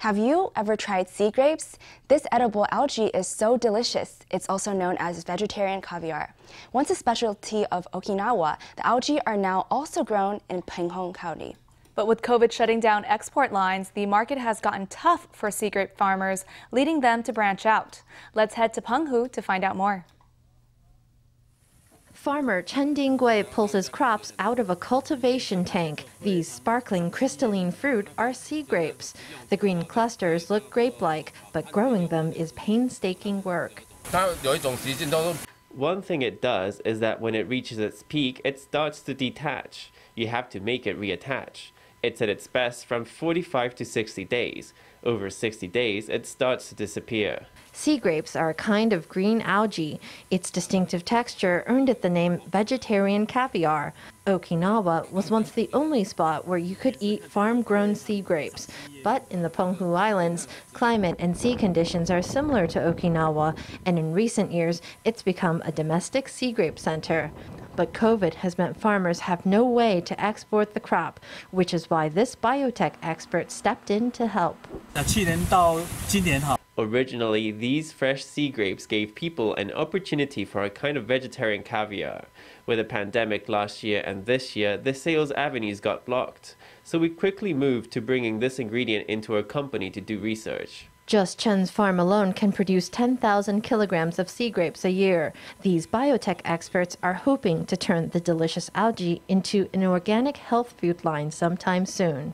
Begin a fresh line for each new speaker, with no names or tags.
Have you ever tried sea grapes? This edible algae is so delicious. It's also known as vegetarian caviar. Once a specialty of Okinawa, the algae are now also grown in Penghu County.
But with COVID shutting down export lines, the market has gotten tough for sea grape farmers, leading them to branch out. Let's head to Penghu to find out more.
Farmer Chen Ting-kui pulls his crops out of a cultivation tank. These sparkling crystalline fruit are sea grapes. The green clusters look grape-like, but growing them is painstaking work.
One thing it does is that when it reaches its peak, it starts to detach. You have to make it reattach. It's at its best from 45 to 60 days. Over 60 days, it starts to disappear.
Sea grapes are a kind of green algae. Its distinctive texture earned it the name vegetarian caviar. Okinawa was once the only spot where you could eat farm grown sea grapes. But in the Penghu Islands, climate and sea conditions are similar to Okinawa, and in recent years, it's become a domestic sea grape center. But COVID has meant farmers have no way to export the crop, which is why this biotech expert stepped in to help.
Originally, these fresh sea grapes gave people an opportunity for a kind of vegetarian caviar. With the pandemic last year and this year, the sales avenues got blocked. So we quickly moved to bringing this ingredient into our company to do research.
Just Chen's farm alone can produce 10,000 kilograms of sea grapes a year. These biotech experts are hoping to turn the delicious algae into an organic health food line sometime soon.